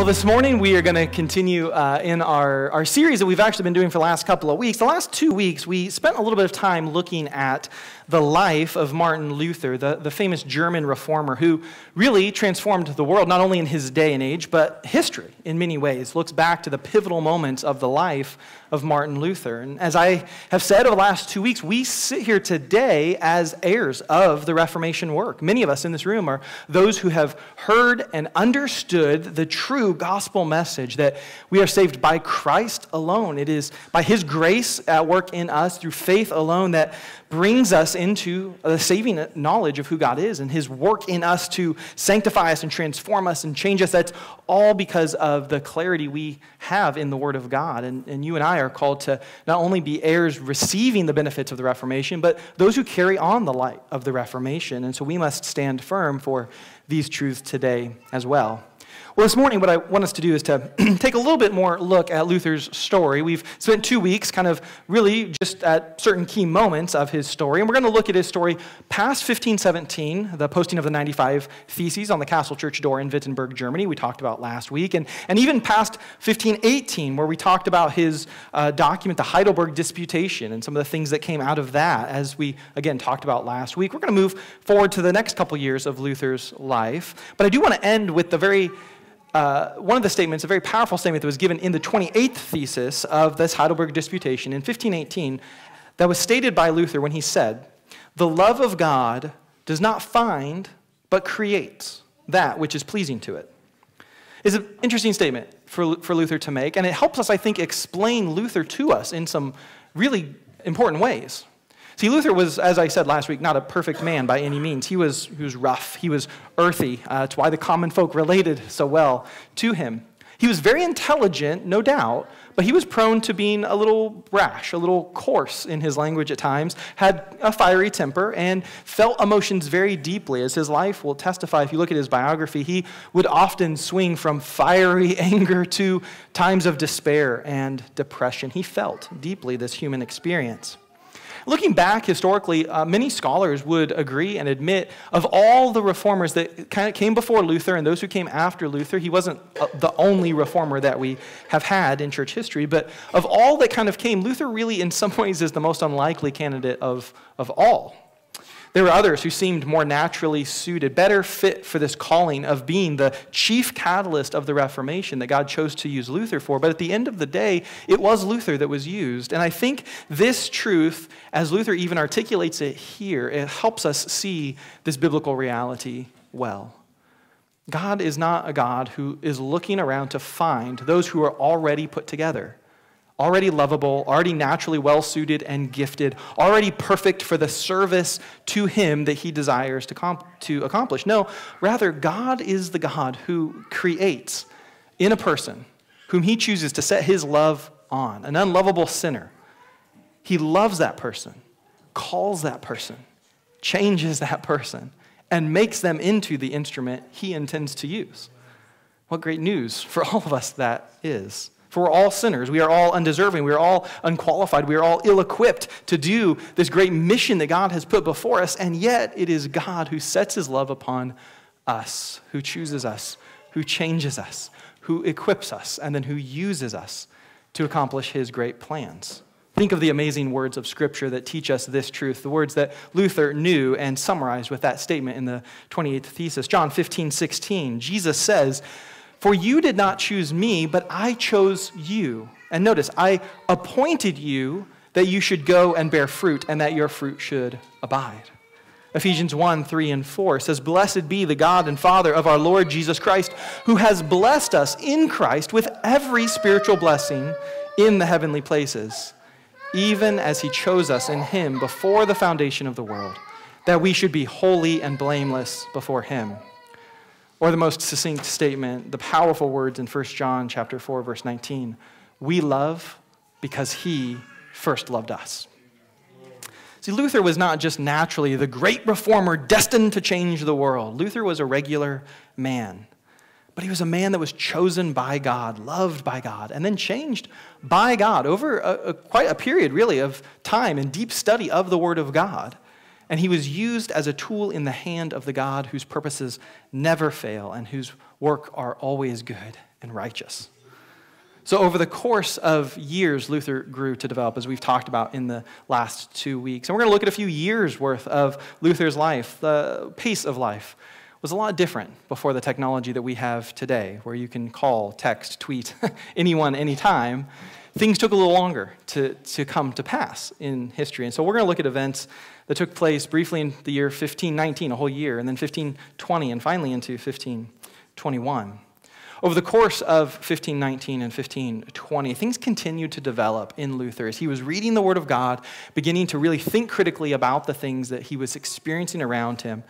Well, this morning we are going to continue uh, in our, our series that we've actually been doing for the last couple of weeks. The last two weeks, we spent a little bit of time looking at the life of Martin Luther, the, the famous German reformer who really transformed the world, not only in his day and age, but history in many ways. Looks back to the pivotal moments of the life of Martin Luther. And as I have said over the last two weeks, we sit here today as heirs of the Reformation work. Many of us in this room are those who have heard and understood the true gospel message that we are saved by Christ alone. It is by his grace at work in us through faith alone that brings us into the saving knowledge of who God is and his work in us to sanctify us and transform us and change us. That's all because of the clarity we have in the Word of God. And, and you and I are called to not only be heirs receiving the benefits of the Reformation, but those who carry on the light of the Reformation. And so we must stand firm for these truths today as well. Well, this morning, what I want us to do is to take a little bit more look at Luther's story. We've spent two weeks kind of really just at certain key moments of his story, and we're going to look at his story past 1517, the posting of the 95 Theses on the Castle Church door in Wittenberg, Germany, we talked about last week, and, and even past 1518, where we talked about his uh, document, the Heidelberg Disputation, and some of the things that came out of that, as we, again, talked about last week. We're going to move forward to the next couple years of Luther's life, but I do want to end with the very uh, one of the statements, a very powerful statement that was given in the 28th thesis of this Heidelberg Disputation in 1518, that was stated by Luther when he said, The love of God does not find, but creates that which is pleasing to it. it. Is an interesting statement for, for Luther to make, and it helps us, I think, explain Luther to us in some really important ways. See, Luther was, as I said last week, not a perfect man by any means. He was, he was rough, he was earthy. Uh, it's why the common folk related so well to him. He was very intelligent, no doubt, but he was prone to being a little rash, a little coarse in his language at times, had a fiery temper, and felt emotions very deeply. As his life will testify, if you look at his biography, he would often swing from fiery anger to times of despair and depression. He felt deeply this human experience. Looking back historically, uh, many scholars would agree and admit of all the reformers that kind of came before Luther and those who came after Luther, he wasn't uh, the only reformer that we have had in church history, but of all that kind of came, Luther really, in some ways, is the most unlikely candidate of, of all. There were others who seemed more naturally suited, better fit for this calling of being the chief catalyst of the Reformation that God chose to use Luther for. But at the end of the day, it was Luther that was used. And I think this truth, as Luther even articulates it here, it helps us see this biblical reality well. God is not a God who is looking around to find those who are already put together already lovable, already naturally well suited and gifted, already perfect for the service to Him that He desires to, to accomplish. No, rather, God is the God who creates in a person whom He chooses to set His love on, an unlovable sinner. He loves that person, calls that person, changes that person, and makes them into the instrument He intends to use. What great news for all of us that is. For we're all sinners. We are all undeserving. We are all unqualified. We are all ill equipped to do this great mission that God has put before us. And yet, it is God who sets his love upon us, who chooses us, who changes us, who equips us, and then who uses us to accomplish his great plans. Think of the amazing words of Scripture that teach us this truth, the words that Luther knew and summarized with that statement in the 28th thesis. John 15, 16. Jesus says, for you did not choose me, but I chose you. And notice, I appointed you that you should go and bear fruit, and that your fruit should abide. Ephesians 1 3 and 4 says, Blessed be the God and Father of our Lord Jesus Christ, who has blessed us in Christ with every spiritual blessing in the heavenly places, even as he chose us in him before the foundation of the world, that we should be holy and blameless before him. Or the most succinct statement, the powerful words in 1 John chapter 4 verse 19. We love because he first loved us. See, Luther was not just naturally the great reformer destined to change the world. Luther was a regular man. But he was a man that was chosen by God, loved by God, and then changed by God over a, a, quite a period, really, of time and deep study of the Word of God. And he was used as a tool in the hand of the God whose purposes never fail and whose work are always good and righteous. So, over the course of years, Luther grew to develop, as we've talked about in the last two weeks. And we're going to look at a few years worth of Luther's life. The pace of life was a lot different before the technology that we have today, where you can call, text, tweet anyone, anytime. Things took a little longer to, to come to pass in history. And so, we're going to look at events that took place briefly in the year 1519, a whole year, and then 1520, and finally into 1521. Over the course of 1519 and 1520, things continued to develop in Luther as he was reading the Word of God, beginning to really think critically about the things that he was experiencing around him.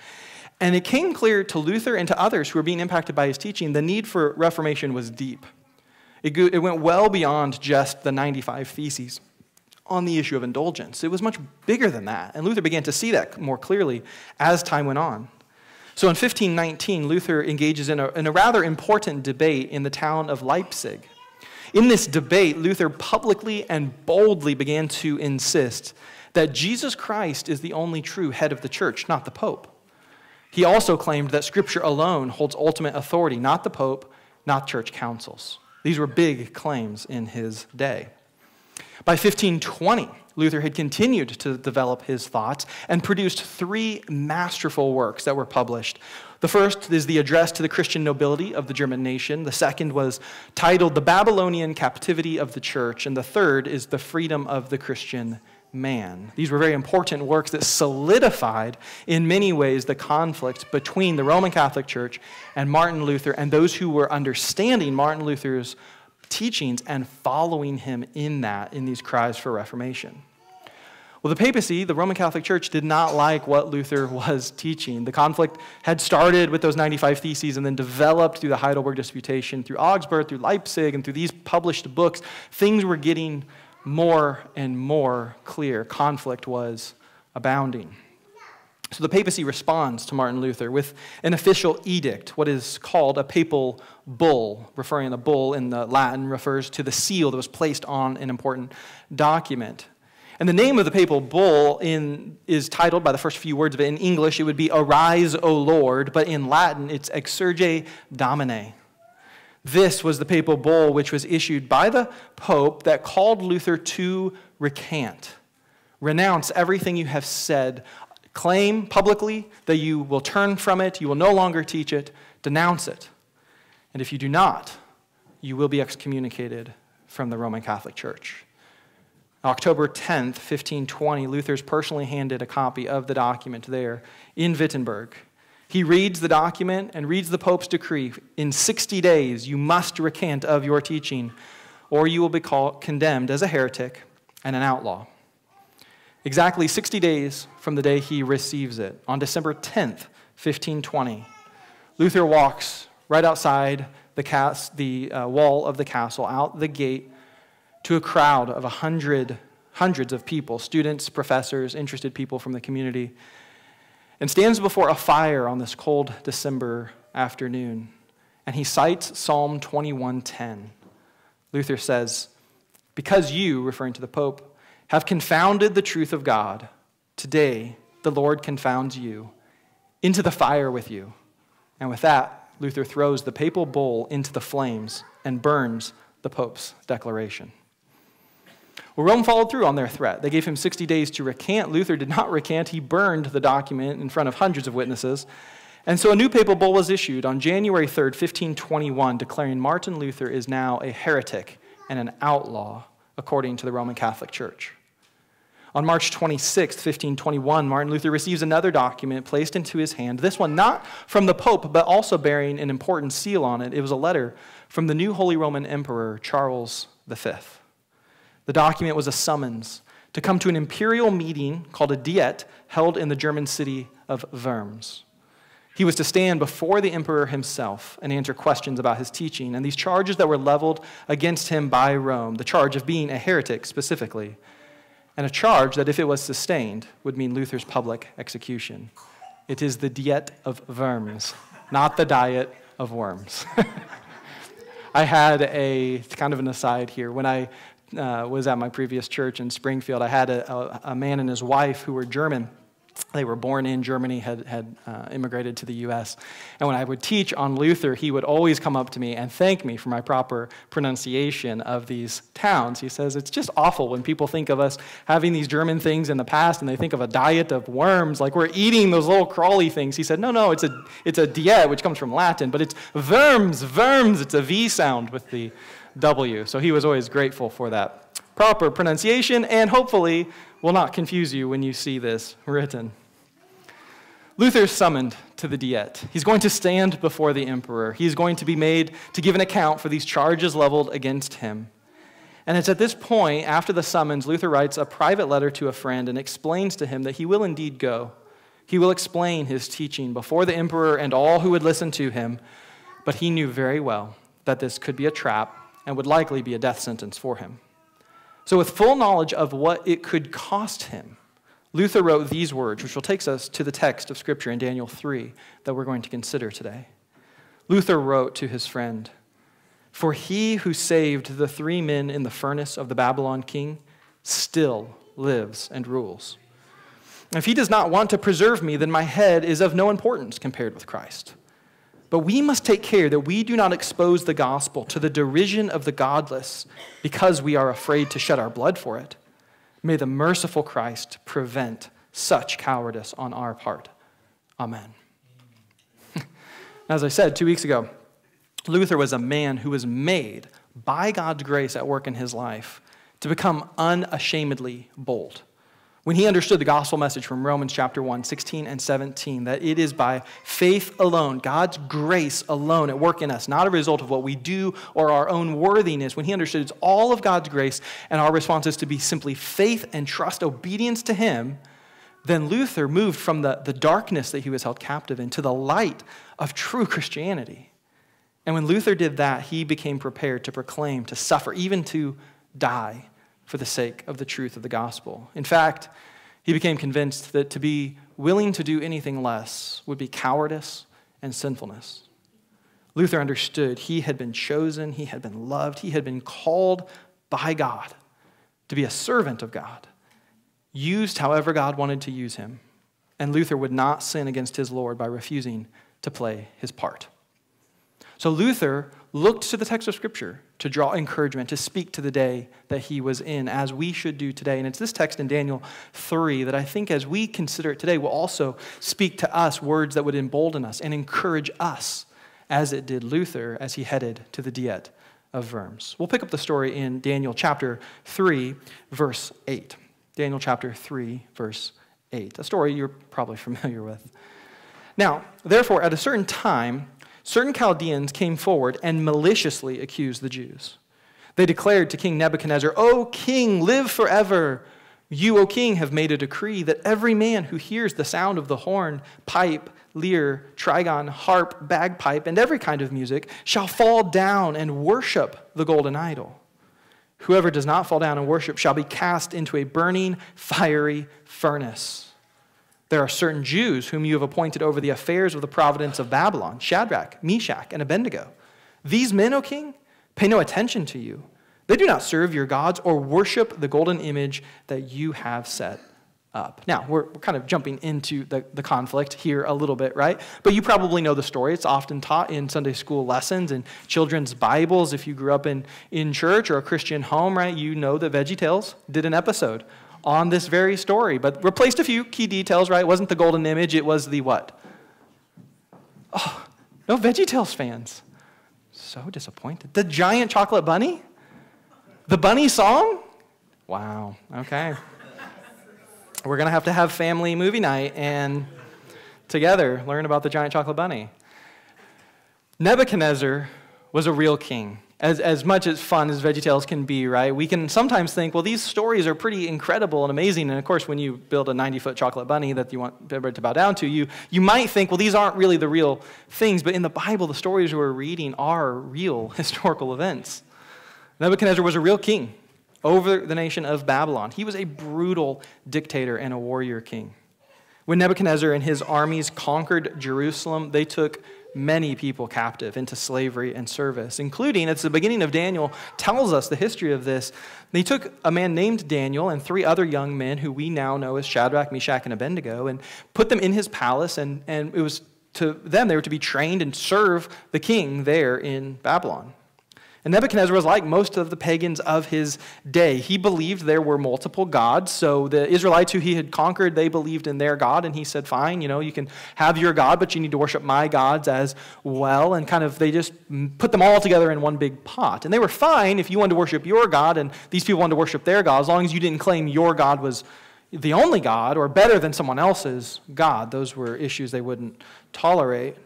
And it came clear to Luther and to others who were being impacted by his teaching the need for reformation was deep. It, went well beyond just the 95 Theses on the issue of indulgence. It was much bigger than that. And Luther began to see that more clearly as time went on. So in 1519, Luther engages in a, in a rather important debate in the town of Leipzig. In this debate, Luther publicly and boldly began to insist that Jesus Christ is the only true head of the church, not the Pope. He also claimed that Scripture alone holds ultimate authority, not the Pope, not church councils. These were big claims in his day. By 1520, Luther had continued to develop his thoughts and produced three masterful works that were published. The first is the Address to the Christian Nobility of the German Nation. The second was titled The Babylonian Captivity of the Church. And the third is The Freedom of the Christian Man. These were very important works that solidified, in many ways, the conflict between the Roman Catholic Church and Martin Luther and those who were understanding Martin Luther's teachings and following him in that, in these cries for reformation. Well, the papacy, the Roman Catholic Church, did not like what Luther was teaching. The conflict had started with those 95 Theses and then developed through the Heidelberg Disputation, through Augsburg, through Leipzig, and through these published books. Things were getting more and more clear. Conflict was abounding. So the papacy responds to Martin Luther with an official edict, what is called a papal bull, referring to the bull in the Latin refers to the seal that was placed on an important document. And the name of the papal bull in, is titled by the first few words of it. In English, it would be Arise, O Lord, but in Latin, it's Exsurge Domine. This was the papal bull which was issued by the Pope that called Luther to recant. Renounce everything you have said Claim publicly that you will turn from it, you will no longer teach it, denounce it. And if you do not, you will be excommunicated from the Roman Catholic Church. October 10th, 1520, Luther's personally handed a copy of the document there in Wittenberg. He reads the document and reads the Pope's decree. In 60 days, you must recant of your teaching, or you will be called, condemned as a heretic and an outlaw. Exactly 60 days from the day he receives it, on December 10th, 1520, Luther walks right outside the, cast, the uh, wall of the castle, out the gate, to a crowd of a hundred, hundreds of people students, professors, interested people from the community and stands before a fire on this cold December afternoon. And he cites Psalm 21:10. Luther says, "Because you, referring to the Pope, have confounded the truth of God, today the Lord confounds you into the fire with you. And with that, Luther throws the papal bull into the flames and burns the Pope's declaration. Well, Rome followed through on their threat. They gave him 60 days to recant. Luther did not recant. He burned the document in front of hundreds of witnesses. And so a new papal bull was issued on January 3rd, 1521, declaring Martin Luther is now a heretic and an outlaw according to the Roman Catholic Church. On March 26, 1521, Martin Luther receives another document placed into his hand, this one not from the Pope, but also bearing an important seal on it. It was a letter from the new Holy Roman Emperor, Charles V. The document was a summons to come to an imperial meeting called a Diet held in the German city of Worms. He was to stand before the emperor himself and answer questions about his teaching and these charges that were leveled against him by Rome, the charge of being a heretic specifically and a charge that, if it was sustained, would mean Luther's public execution. It is the diet of worms, not the diet of worms. I had a kind of an aside here. When I uh, was at my previous church in Springfield, I had a, a, a man and his wife who were German. They were born in Germany, had, had uh, immigrated to the US. And when I would teach on Luther, he would always come up to me and thank me for my proper pronunciation of these towns. He says, It's just awful when people think of us having these German things in the past and they think of a diet of worms, like we're eating those little crawly things. He said, No, no, it's a, it's a diet, which comes from Latin, but it's verms, verms. It's a V sound with the W. So he was always grateful for that proper pronunciation and hopefully will not confuse you when you see this written. Luther is summoned to the Diet. He's going to stand before the emperor. He's going to be made to give an account for these charges leveled against him. And it's at this point, after the summons, Luther writes a private letter to a friend and explains to him that he will indeed go. He will explain his teaching before the emperor and all who would listen to him, but he knew very well that this could be a trap and would likely be a death sentence for him. So, with full knowledge of what it could cost him, Luther wrote these words, which will take us to the text of Scripture in Daniel 3 that we're going to consider today. Luther wrote to his friend, For he who saved the three men in the furnace of the Babylon king still lives and rules. If he does not want to preserve me, then my head is of no importance compared with Christ. But we must take care that we do not expose the gospel to the derision of the godless because we are afraid to shed our blood for it. May the merciful Christ prevent such cowardice on our part. Amen. As I said two weeks ago, Luther was a man who was made by God's grace at work in his life to become unashamedly bold when he understood the gospel message from Romans chapter 1, 16 and 17, that it is by faith alone, God's grace alone at work in us, not a result of what we do or our own worthiness, when he understood it's all of God's grace and our response is to be simply faith and trust, obedience to him, then Luther moved from the, the darkness that he was held captive in to the light of true Christianity. And when Luther did that, he became prepared to proclaim, to suffer, even to die for the sake of the truth of the gospel. In fact, he became convinced that to be willing to do anything less would be cowardice and sinfulness. Luther understood he had been chosen, he had been loved, he had been called by God to be a servant of God, used however God wanted to use him. And Luther would not sin against his Lord by refusing to play his part. So Luther looked to the text of Scripture to draw encouragement, to speak to the day that he was in, as we should do today. And it's this text in Daniel 3 that I think, as we consider it today, will also speak to us words that would embolden us and encourage us, as it did Luther as he headed to the Diet of Worms. We'll pick up the story in Daniel chapter 3, verse 8. Daniel chapter 3, verse 8. A story you're probably familiar with. Now, therefore, at a certain time, certain Chaldeans came forward and maliciously accused the Jews. They declared to King Nebuchadnezzar, O king, live forever. You, O king, have made a decree that every man who hears the sound of the horn, pipe, lyre, trigon, harp, bagpipe, and every kind of music shall fall down and worship the golden idol. Whoever does not fall down and worship shall be cast into a burning, fiery furnace. There are certain Jews whom you have appointed over the affairs of the providence of Babylon Shadrach, Meshach, and Abednego. These men, O king, pay no attention to you. They do not serve your gods or worship the golden image that you have set up. Now, we're, we're kind of jumping into the, the conflict here a little bit, right? But you probably know the story. It's often taught in Sunday school lessons and children's Bibles. If you grew up in, in church or a Christian home, right, you know that VeggieTales did an episode on this very story, but replaced a few key details, right? It wasn't the golden image, it was the what? Oh, no VeggieTales fans. So disappointed. The giant chocolate bunny? The bunny song? Wow, okay. We're going to have to have family movie night and together learn about the giant chocolate bunny. Nebuchadnezzar was a real king as, as much as fun as VeggieTales can be, right, we can sometimes think, well, these stories are pretty incredible and amazing. And of course, when you build a 90 foot chocolate bunny that you want everybody to bow down to, you, you might think, well, these aren't really the real things. But in the Bible, the stories we're reading are real historical events. Nebuchadnezzar was a real king over the nation of Babylon, he was a brutal dictator and a warrior king. When Nebuchadnezzar and his armies conquered Jerusalem, they took many people captive into slavery and service, including, it's the beginning of Daniel, tells us the history of this. They took a man named Daniel and three other young men who we now know as Shadrach, Meshach, and Abednego and put them in his palace, and, and it was to them they were to be trained and serve the king there in Babylon. And Nebuchadnezzar was like most of the pagans of his day. He believed there were multiple gods. So the Israelites who he had conquered, they believed in their God. And he said, fine, you know, you can have your God, but you need to worship my gods as well. And kind of they just put them all together in one big pot. And they were fine if you wanted to worship your God and these people wanted to worship their God, as long as you didn't claim your God was the only God or better than someone else's God. Those were issues they wouldn't tolerate.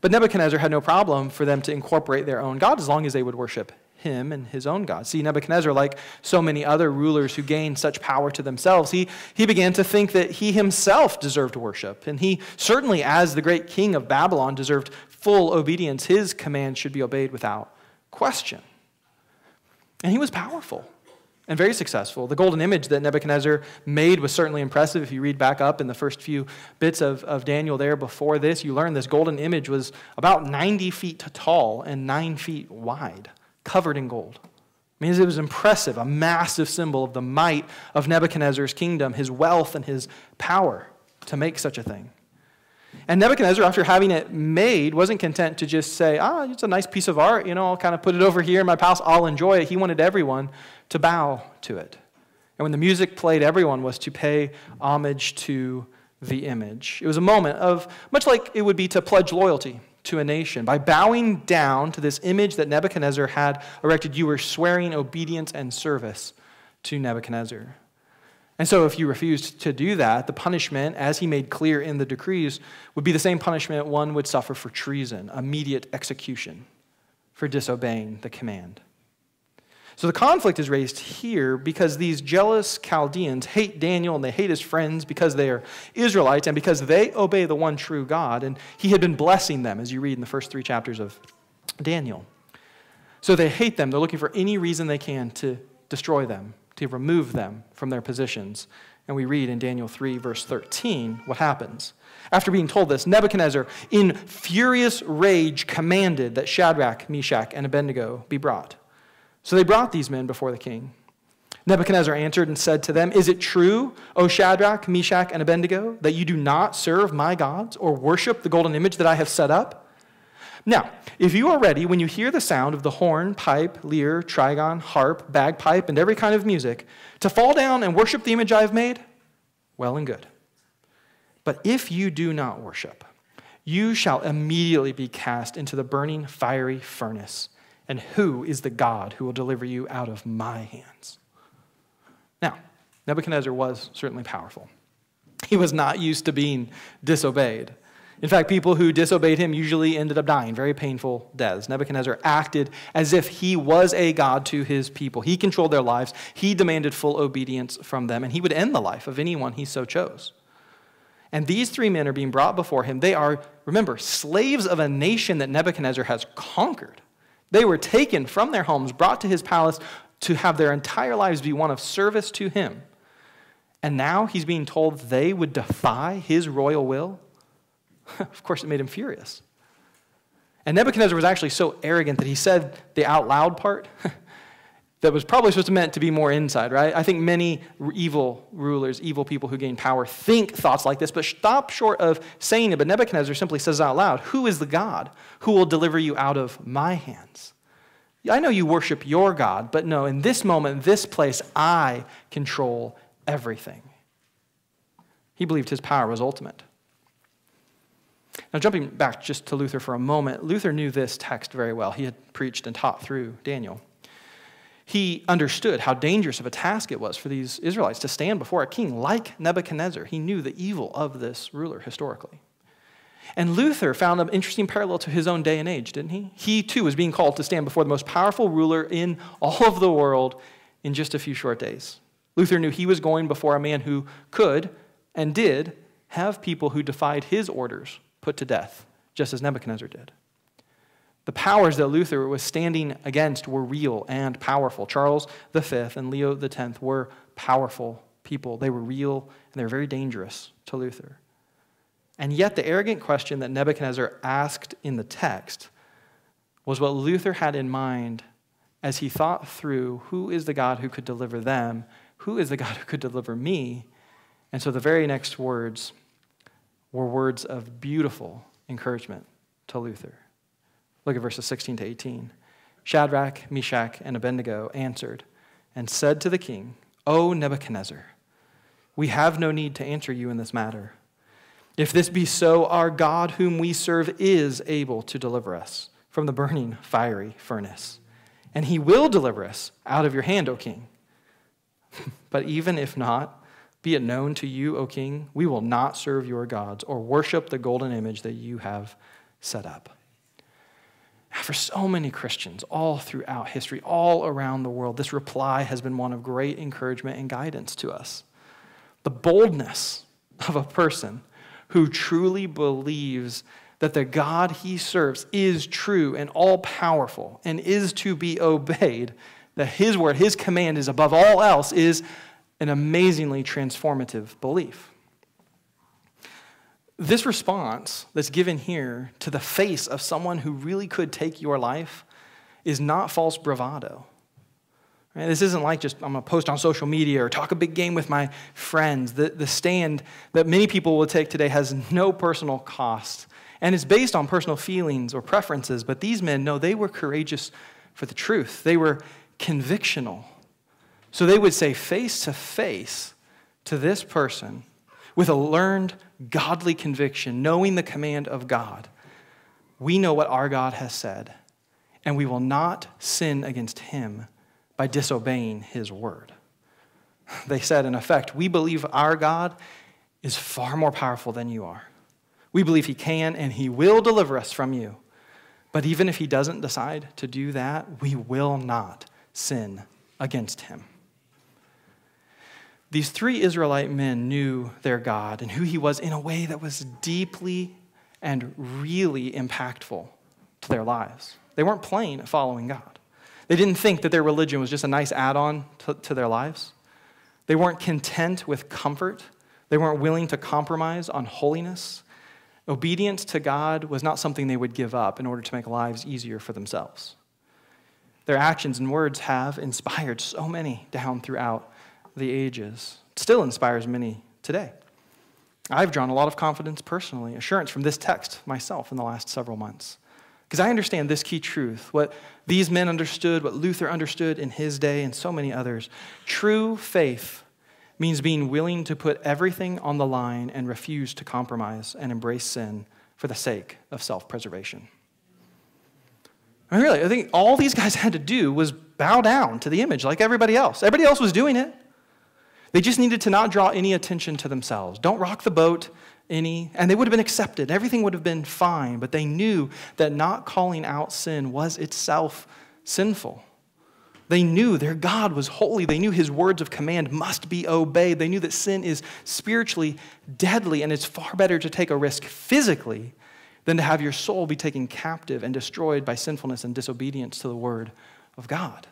But Nebuchadnezzar had no problem for them to incorporate their own God as long as they would worship him and his own God. See, Nebuchadnezzar, like so many other rulers who gained such power to themselves, he, he began to think that he himself deserved worship. And he certainly, as the great king of Babylon, deserved full obedience. His command should be obeyed without question. And he was powerful and very successful. The golden image that Nebuchadnezzar made was certainly impressive. If you read back up in the first few bits of, of Daniel there before this, you learn this golden image was about 90 feet tall and 9 feet wide, covered in gold. I mean, it was impressive, a massive symbol of the might of Nebuchadnezzar's kingdom, his wealth, and his power to make such a thing. And Nebuchadnezzar, after having it made, wasn't content to just say, ah, it's a nice piece of art, you know, I'll kind of put it over here in my palace, I'll enjoy it. He wanted everyone to bow to it. And when the music played, everyone was to pay homage to the image. It was a moment of, much like it would be to pledge loyalty to a nation. By bowing down to this image that Nebuchadnezzar had erected, you were swearing obedience and service to Nebuchadnezzar. And so, if you refused to do that, the punishment, as he made clear in the decrees, would be the same punishment one would suffer for treason immediate execution for disobeying the command. So the conflict is raised here because these jealous Chaldeans hate Daniel and they hate his friends because they are Israelites and because they obey the one true God. And he had been blessing them, as you read in the first three chapters of Daniel. So they hate them. They're looking for any reason they can to destroy them, to remove them from their positions. And we read in Daniel 3, verse 13, what happens. After being told this, Nebuchadnezzar, in furious rage, commanded that Shadrach, Meshach, and Abednego be brought. So they brought these men before the king. Nebuchadnezzar answered and said to them, Is it true, O Shadrach, Meshach, and Abednego, that you do not serve my gods or worship the golden image that I have set up? Now, if you are ready, when you hear the sound of the horn, pipe, lyre, trigon, harp, bagpipe, and every kind of music, to fall down and worship the image I have made, well and good. But if you do not worship, you shall immediately be cast into the burning fiery furnace. And who is the God who will deliver you out of my hands? Now, Nebuchadnezzar was certainly powerful. He was not used to being disobeyed. In fact, people who disobeyed him usually ended up dying very painful deaths. Nebuchadnezzar acted as if he was a god to his people. He controlled their lives, he demanded full obedience from them, and he would end the life of anyone he so chose. And these three men are being brought before him. They are, remember, slaves of a nation that Nebuchadnezzar has conquered. They were taken from their homes, brought to his palace to have their entire lives be one of service to him. And now he's being told they would defy his royal will? of course, it made him furious. And Nebuchadnezzar was actually so arrogant that he said the out loud part that was probably supposed to meant to be more inside, right? I think many evil rulers, evil people who gain power think thoughts like this, but stop short of saying it. But Nebuchadnezzar simply says out loud, Who is the God who will deliver you out of my hands? I know you worship your God, but no, in this moment, this place, I control everything. He believed his power was ultimate. Now, jumping back just to Luther for a moment, Luther knew this text very well. He had preached and taught through Daniel he understood how dangerous of a task it was for these Israelites to stand before a king like Nebuchadnezzar. He knew the evil of this ruler historically. And Luther found an interesting parallel to his own day and age, didn't he? He too was being called to stand before the most powerful ruler in all of the world in just a few short days. Luther knew he was going before a man who could and did have people who defied his orders put to death, just as Nebuchadnezzar did. The powers that Luther was standing against were real and powerful. Charles V and Leo X were powerful people. They were real and they were very dangerous to Luther. And yet, the arrogant question that Nebuchadnezzar asked in the text was what Luther had in mind as he thought through who is the God who could deliver them, who is the God who could deliver me. And so the very next words were words of beautiful encouragement to Luther. Look at verses 16 to 18. Shadrach, Meshach, and Abednego answered and said to the king, O Nebuchadnezzar, we have no need to answer you in this matter. If this be so, our God, whom we serve, is able to deliver us from the burning fiery furnace. And he will deliver us out of your hand, O king. but even if not, be it known to you, O king, we will not serve your gods or worship the golden image that you have set up. For so many Christians all throughout history, all around the world, this reply has been one of great encouragement and guidance to us. The boldness of a person who truly believes that the God he serves is true and all powerful and is to be obeyed, that his word, his command is above all else, is an amazingly transformative belief. This response that's given here to the face of someone who really could take your life is not false bravado. Right? This isn't like just I'm going to post on social media or talk a big game with my friends. The, the stand that many people will take today has no personal cost. And it's based on personal feelings or preferences. But these men, no, they were courageous for the truth. They were convictional. So they would say face to face to this person with a learned godly conviction, knowing the command of God. We know what our God has said, and we will not sin against him by disobeying his word. They said, in effect, we believe our God is far more powerful than you are. We believe he can and he will deliver us from you. But even if he doesn't decide to do that, we will not sin against him. These three Israelite men knew their God and who he was in a way that was deeply and really impactful to their lives. They weren't playing at following God. They didn't think that their religion was just a nice add on to, to, their lives. They weren't content with comfort. They weren't willing to compromise on holiness. Obedience to God was not something they would give up in order to make lives easier for themselves. Their actions and words have inspired so many down throughout the ages. Still inspires many today. I've drawn a lot of confidence personally, assurance from this text myself in the last several months. Because I understand this key truth, what these men understood, what Luther understood in his day, and so many others. True faith means being willing to put everything on the line and refuse to compromise and embrace sin for the sake of self preservation. I mean, really, I think all these guys had to do was bow down to the image like everybody else. Everybody else was doing it. They just needed to not draw any attention to themselves. Don't rock the boat any, and they would have been accepted. Everything would have been fine, but they knew that not calling out sin was itself sinful. They knew their God was holy. They knew his words of command must be obeyed. They knew that sin is spiritually deadly, and it's far better to take a risk physically than to have your soul be taken captive and destroyed by sinfulness and disobedience to the word of God.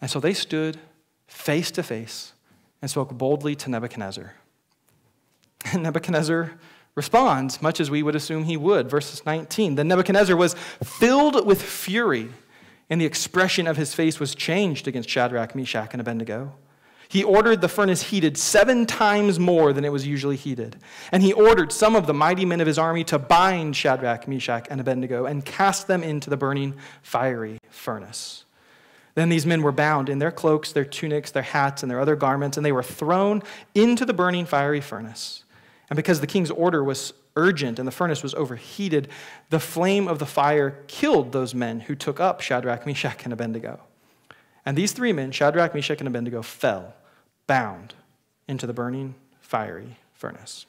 And so they stood face to face and spoke boldly to Nebuchadnezzar. And Nebuchadnezzar responds, much as we would assume he would. Verses 19 Then Nebuchadnezzar was filled with fury, and the expression of his face was changed against Shadrach, Meshach, and Abednego. He ordered the furnace heated seven times more than it was usually heated. And he ordered some of the mighty men of his army to bind Shadrach, Meshach, and Abednego and cast them into the burning fiery furnace. Then these men were bound in their cloaks, their tunics, their hats, and their other garments, and they were thrown into the burning fiery furnace. And because the king's order was urgent and the furnace was overheated, the flame of the fire killed those men who took up Shadrach, Meshach, and Abednego. And these three men, Shadrach, Meshach, and Abednego, fell, bound, into the burning, fiery furnace.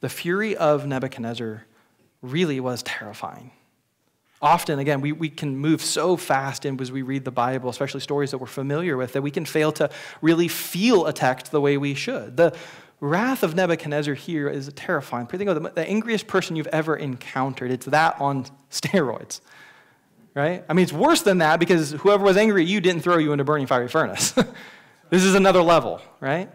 The fury of Nebuchadnezzar really was terrifying. Often, again, we, we can move so fast in as we read the Bible, especially stories that we're familiar with, that we can fail to really feel a text the way we should. The wrath of Nebuchadnezzar here is terrifying. Think of the, the angriest person you've ever encountered. It's that on steroids, right? I mean, it's worse than that because whoever was angry at you didn't throw you into a burning fiery furnace. this is another level, right?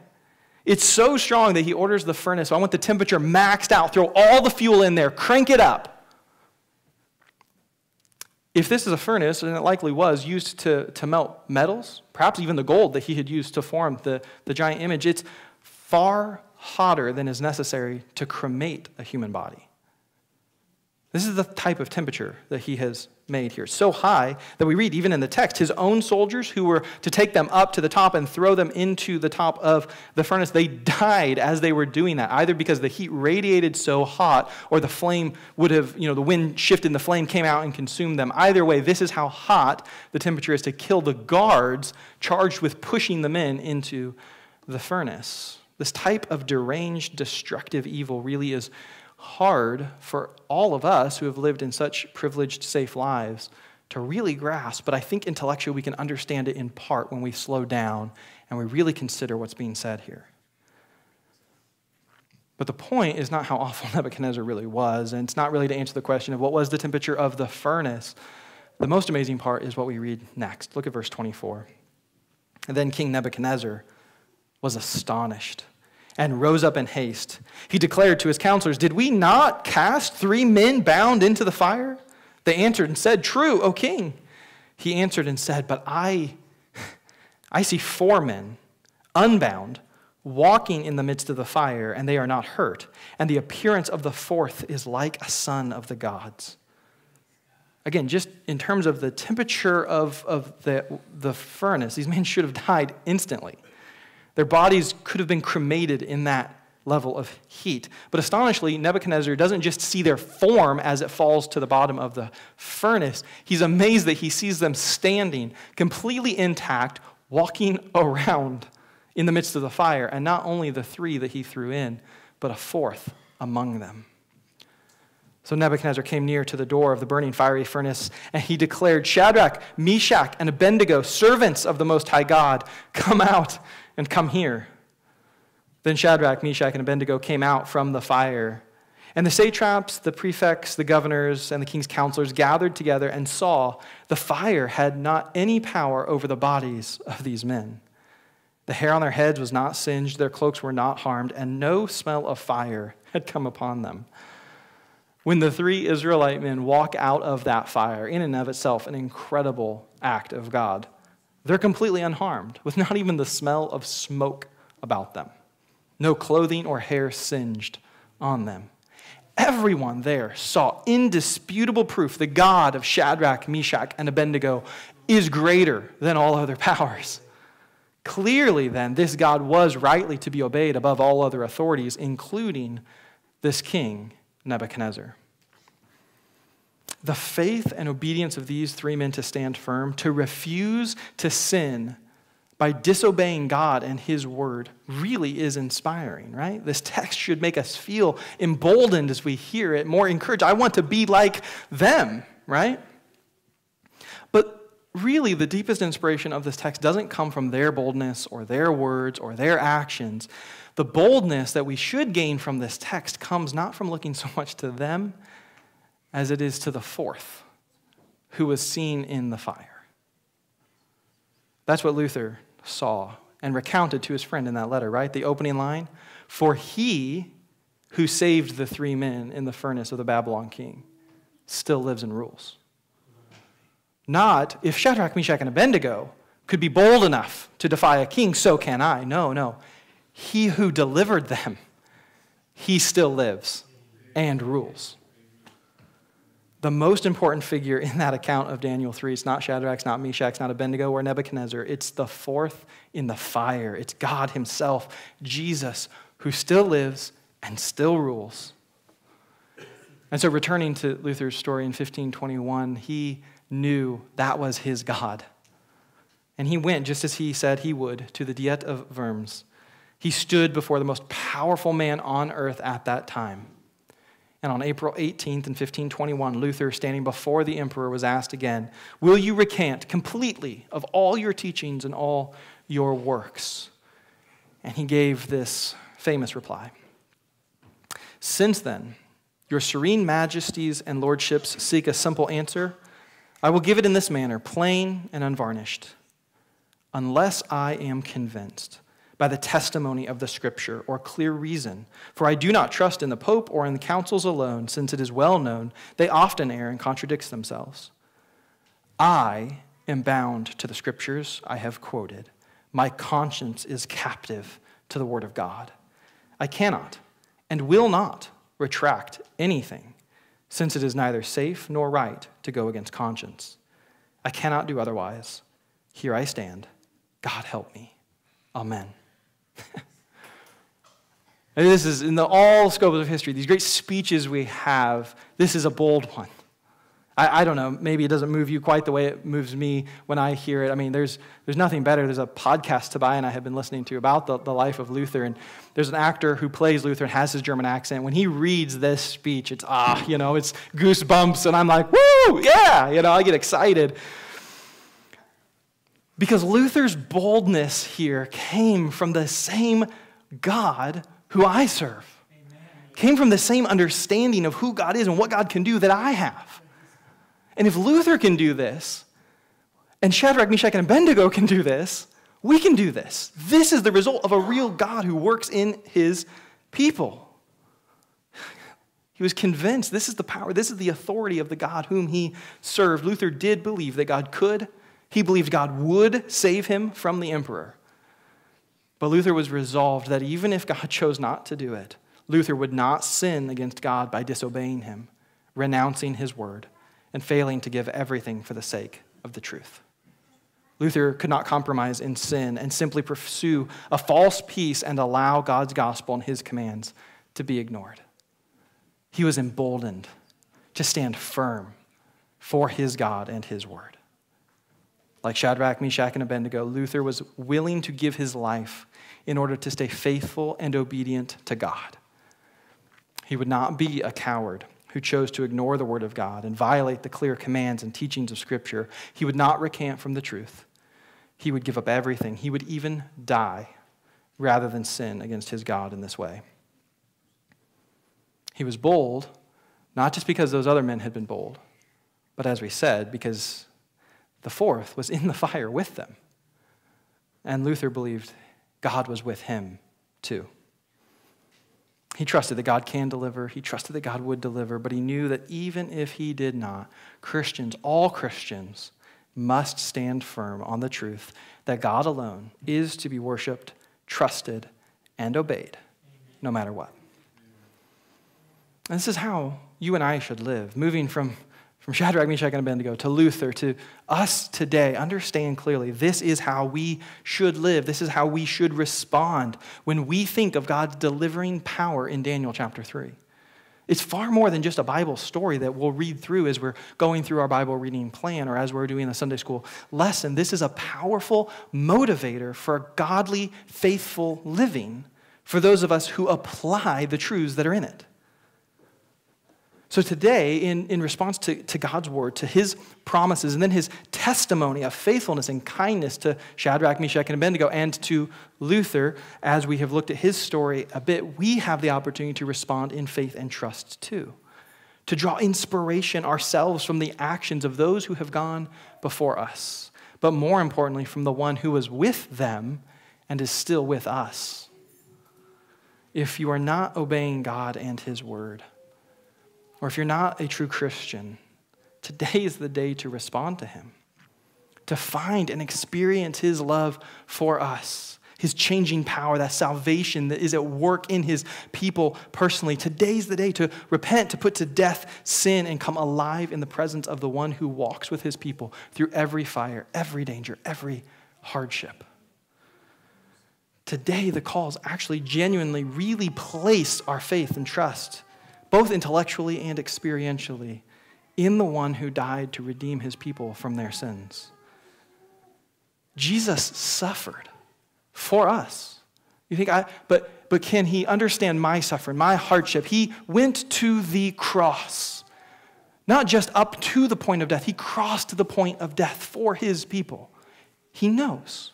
It's so strong that he orders the furnace. I want the temperature maxed out. Throw all the fuel in there, crank it up. If this is a furnace, and it likely was, used to, to melt metals, perhaps even the gold that he had used to form the, the giant image, it's far hotter than is necessary to cremate a human body. This is the type of temperature that he has made here. So high that we read, even in the text, his own soldiers who were to take them up to the top and throw them into the top of the furnace, they died as they were doing that, either because the heat radiated so hot or the flame would have, you know, the wind shifted and the flame came out and consumed them. Either way, this is how hot the temperature is to kill the guards charged with pushing the men into the furnace. This type of deranged, destructive evil really is hard for all of us who have lived in such privileged, safe lives to really grasp, but I think intellectually we can understand it in part when we slow down and we really consider what's being said here. But the point is not how awful Nebuchadnezzar really was, and it's not really to answer the question of what was the temperature of the furnace. The most amazing part is what we read next. Look at verse 24. And then King Nebuchadnezzar was astonished and rose up in haste. He declared to his counselors, Did we not cast three men bound into the fire? They answered and said, True, O king. He answered and said, But I, I see four men, unbound, walking in the midst of the fire, and they are not hurt. And the appearance of the fourth is like a son of the gods. Again, just in terms of the temperature of, of the, the furnace, these men should have died instantly. Their bodies could have been cremated in that level of heat. But astonishingly, Nebuchadnezzar doesn't just see their form as it falls to the bottom of the furnace. He's amazed that he sees them standing completely intact, walking around in the midst of the fire, and not only the three that he threw in, but a fourth among them. So Nebuchadnezzar came near to the door of the burning fiery furnace, and he declared, Shadrach, Meshach, and Abednego, servants of the Most High God, come out and come here. Then Shadrach, Meshach, and Abednego came out from the fire. And the satraps, the prefects, the governors, and the king's counselors gathered together and saw the fire had not any power over the bodies of these men. The hair on their heads was not singed, their cloaks were not harmed, and no smell of fire had come upon them. When the three Israelite men walk out of that fire, in and of itself, an incredible act of God. They're completely unharmed, with not even the smell of smoke about them. No clothing or hair singed on them. Everyone there saw indisputable proof the God of Shadrach, Meshach, and Abednego is greater than all other powers. Clearly, then, this God was rightly to be obeyed above all other authorities, including this king, Nebuchadnezzar the faith and obedience of these three men to stand firm, to refuse to sin by disobeying God and His word, really is inspiring, right? This text should make us feel emboldened as we hear it, more encouraged. I want to be like them, right? But really, the deepest inspiration of this text doesn't come from their boldness or their words or their actions. The boldness that we should gain from this text comes not from looking so much to them as it is to the fourth who was seen in the fire. That's what Luther saw and recounted to his friend in that letter, right? The opening line For he who saved the three men in the furnace of the Babylon king still lives and rules. Not if Shadrach, Meshach, and Abednego could be bold enough to defy a king, so can I. No, no. He who delivered them, he still lives and rules the most important figure in that account of Daniel 3 is not Shadrach, it's not Meshach, it's not Abednego or Nebuchadnezzar. It's the fourth in the fire. It's God Himself, Jesus, who still lives and still rules. And so, returning to Luther's story in 1521, he knew that was his God. And he went, just as he said he would, to the Diet of Worms. He stood before the most powerful man on earth at that time. And on April 18th in 1521, Luther, standing before the emperor, was asked again, Will you recant completely of all your teachings and all your works? And he gave this famous reply Since then, your serene majesties and lordships seek a simple answer, I will give it in this manner, plain and unvarnished. Unless I am convinced by the testimony of the Scripture or clear reason. For I do not trust in the Pope or in the councils alone, since it is well known they often err and contradict themselves. I am bound to the Scriptures I have quoted. My conscience is captive to the Word of God. I cannot and will not retract anything, since it is neither safe nor right to go against conscience. I cannot do otherwise. Here I stand. God help me. Amen. this is in the all scope of history, these great speeches we have, this is a bold one. I, I, don't know, maybe it doesn't move you quite the way it moves me when I hear it. I mean, there's, there's nothing better. There's a podcast Tobiah and I have been listening to about the, the life of Luther, and there's an actor who plays Luther and has his German accent. When he reads this speech, it's ah, you know, it's goosebumps, and I'm like, woo, yeah, you know, I get excited. Because Luther's boldness here came from the same God who I serve. Amen. Came from the same understanding of who God is and what God can do that I have. And if Luther can do this, and Shadrach, Meshach, and Abednego can do this, we can do this. This is the result of a real God who works in his people. He was convinced this is the power, this is the authority of the God whom he served. Luther did believe that God could, he believed God would save him from the emperor. But Luther was resolved that even if God chose not to do it, Luther would not sin against God by disobeying him, renouncing his word and failing to give everything for the sake of the truth. Luther could not compromise in sin and simply pursue a false peace and allow God's gospel and his commands to be ignored. He was emboldened to stand firm for his God and his word. Like Shadrach, Meshach, and Abednego, Luther was willing to give his life in order to stay faithful and obedient to God. He would not be a coward who chose to ignore the Word of God and violate the clear commands and teachings of Scripture, he would not recant from the truth. He would give up everything. He would even die rather than sin against his God in this way. He was bold, not just because those other men had been bold, but as we said, because the fourth was in the fire with them. And Luther believed God was with him too. He trusted that God can deliver. He trusted that God would deliver, but he knew that even if he did not, Christians, all Christians, must stand firm on the truth that God alone is to be worshiped, trusted, and obeyed, no matter what. And this is how you and I should live, moving from from Shadrach, Meshach, and Abednego to Luther to us today, understand clearly this is how we should live. This is how we should respond when we think of God's delivering power in Daniel chapter 3. It's far more than just a Bible story that we'll read through as we're going through our Bible reading plan or as we're doing a Sunday school lesson. This is a powerful motivator for godly, faithful living for those of us who apply the truths that are in it. So today, in, in response to, to God's word, to his promises, and then his testimony of faithfulness and kindness to Shadrach, Meshach, and Abednego, and to Luther, as we have looked at his story a bit, we have the opportunity to respond in faith and trust too. To draw inspiration ourselves from the actions of those who have gone before us, but more importantly, from the one who was with them and is still with us. If you are not obeying God and his word, or if you're not a true Christian, today is the day to respond to Him, to find and experience His love for us, His changing power, that salvation that is at work in His people personally. Today's the day to repent, to put to death sin, and come alive in the presence of the one who walks with His people through every fire, every danger, every hardship. Today, the calls actually genuinely really place our faith and trust both intellectually and experientially, in the one who died to redeem his people from their sins. Jesus suffered for us. You think I, but, but can he understand my suffering, my hardship? He went to the cross, not just up to the point of death, he crossed to the point of death for his people. He knows.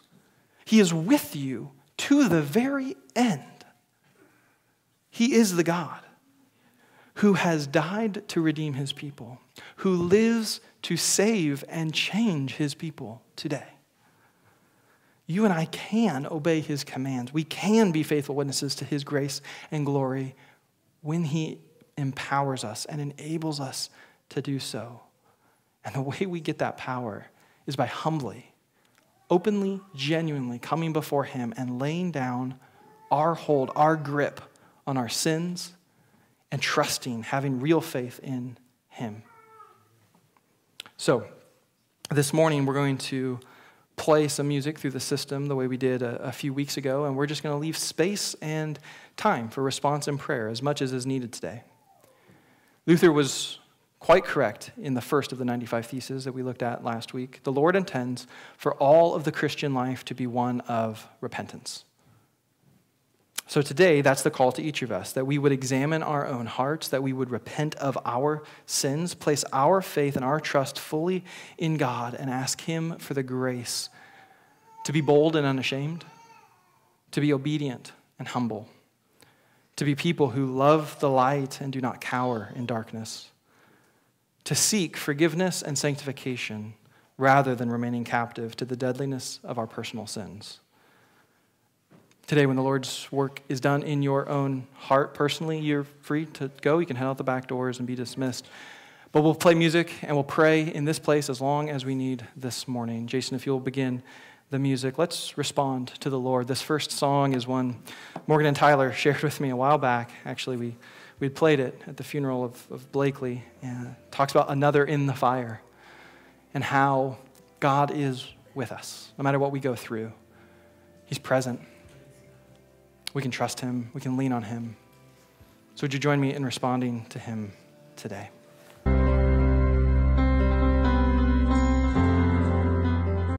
He is with you to the very end. He is the God who has died to redeem his people, who lives to save and change his people today. you and I can obey his commands. We can be faithful witnesses to his grace and glory when he empowers us and enables us to do so. And the way we get that power is by humbly, openly, genuinely coming before him and laying down our hold, our grip on our sins and trusting, having real faith in him. So, this morning we're going to play some music through the system the way we did a, a few weeks ago, and we're just going to leave space and time for response and prayer as much as is needed today. Luther was quite correct in the first of the 95 theses that we looked at last week. The Lord intends for all of the Christian life to be one of repentance. So today, that's the call to each of us that we would examine our own hearts, that we would repent of our sins, place our faith and our trust fully in God, and ask Him for the grace to be bold and unashamed, to be obedient and humble, to be people who love the light and do not cower in darkness, to seek forgiveness and sanctification rather than remaining captive to the deadliness of our personal sins. Today, when the Lord's work is done in your own heart personally, you're free to go. You can head out the back doors and be dismissed. But we'll play music and we'll pray in this place as long as we need this morning. Jason, if you'll begin the music, let's respond to the Lord. This first song is one Morgan and Tyler shared with me a while back. Actually, we we played it at the funeral of, of Blakely, and talks about another in the fire and how God is with us no matter what we go through. He's present. We can trust him, we can lean on him. So, would you join me in responding to him today?